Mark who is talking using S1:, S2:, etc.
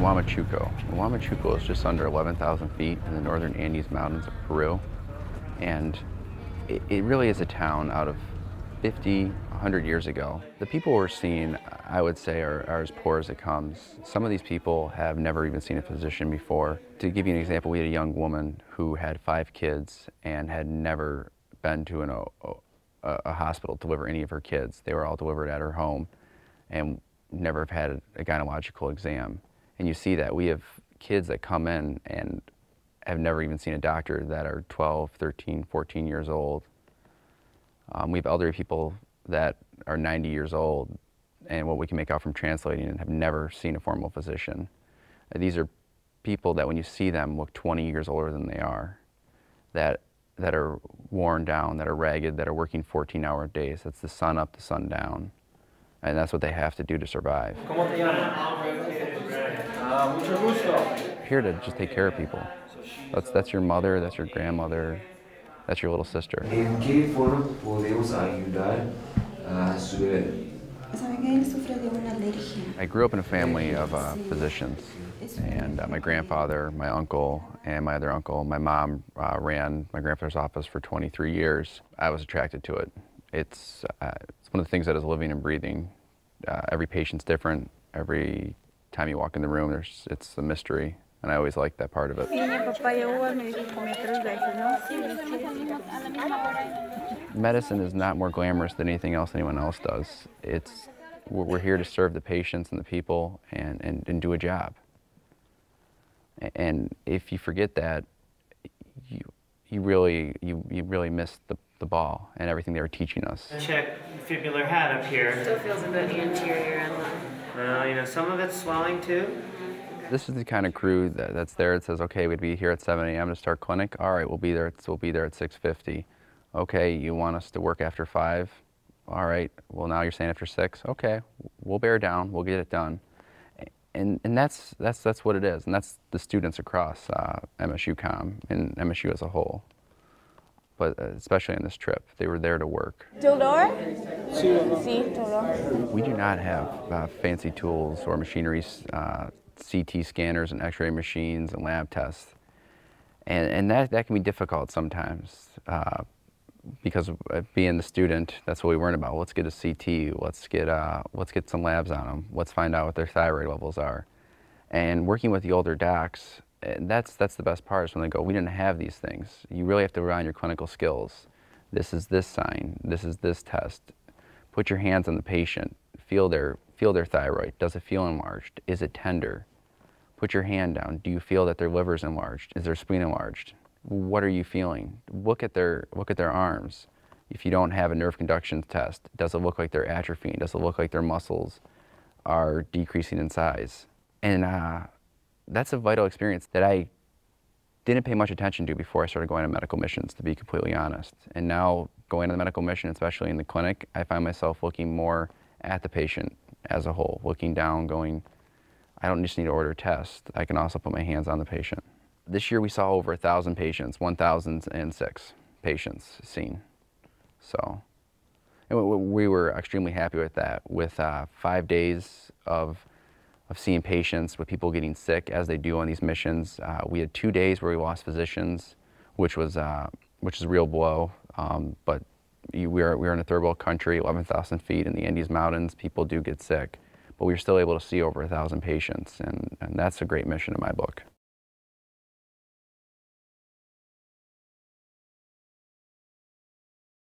S1: Huamachuco. Huamachuco is just under 11,000 feet in the northern Andes Mountains of Peru. And it, it really is a town out of 50, 100 years ago. The people we're seeing, I would say, are, are, as poor as it comes. Some of these people have never even seen a physician before. To give you an example, we had a young woman who had five kids and had never been to an, a, a hospital to deliver any of her kids. They were all delivered at her home and never have had a gynecological exam. And you see that. We have kids that come in and have never even seen a doctor that are 12, 13, 14 years old. Um, we have elderly people that are 90 years old and what we can make out from translating and have never seen a formal physician. Uh, these are people that when you see them look 20 years older than they are, that, that are worn down, that are ragged, that are working 14 hour days. That's the sun up the sun down. And that's what they have to do to survive. Here to just take care of people. That's, that's your mother, that's your grandmother, that's your little sister.
S2: ¿En qué forma podemos ayudar a su?
S1: I grew up in a family of uh, physicians, and uh, my grandfather, my uncle, and my other uncle, my mom uh, ran my grandfather's office for 23 years. I was attracted to it. It's, uh, it's one of the things that is living and breathing. Uh, every patient's different. Every time you walk in the room, there's, it's a mystery and I always like that part of it. Medicine is not more glamorous than anything else anyone else does. It's, we're here to serve the patients and the people and, and, and do a job. And if you forget that, you, you really, you, you really miss the, the ball and everything they were teaching us.
S3: Check fibular head up here.
S4: Still feels a bit anterior and uh,
S3: Well, you know, some of it's swelling too.
S1: This is the kind of crew that, that's there. It says, okay, we'd be here at 7 a.m. to start clinic. All right, we'll be there. We'll be there at 6:50. Okay, you want us to work after five? All right. Well, now you're saying after six. Okay, we'll bear down. We'll get it done. And and that's that's that's what it is. And that's the students across uh, MSU Com and MSU as a whole. But uh, especially on this trip, they were there to work.
S5: Dolor? Sí, dolor.
S1: We do not have uh, fancy tools or machinery uh, CT scanners and x-ray machines and lab tests. And, and that, that can be difficult sometimes uh, because being the student, that's what we learn about. Let's get a CT, let's get, uh, let's get some labs on them, let's find out what their thyroid levels are. And working with the older docs, that's, that's the best part is when they go, we didn't have these things. You really have to rely on your clinical skills. This is this sign, this is this test. Put your hands on the patient, feel their, feel their thyroid. Does it feel enlarged? Is it tender? Put your hand down. Do you feel that their liver is enlarged? Is their spleen enlarged? What are you feeling? Look at their, look at their arms. If you don't have a nerve conduction test, does it look like they're atrophying? Does it look like their muscles are decreasing in size? And uh, that's a vital experience that I didn't pay much attention to before I started going on medical missions, to be completely honest. And now going on the medical mission, especially in the clinic, I find myself looking more at the patient as a whole, looking down, going, I don't just need to order a test. I can also put my hands on the patient. This year we saw over 1,000 patients, 1,006 patients seen. So and we were extremely happy with that. With uh, five days of, of seeing patients, with people getting sick as they do on these missions, uh, we had two days where we lost physicians, which was, uh, which is a real blow. Um, but we are, we are in a third world country, 11,000 feet in the Andes Mountains. People do get sick but we were still able to see over a thousand patients, and, and that's a great mission in my book.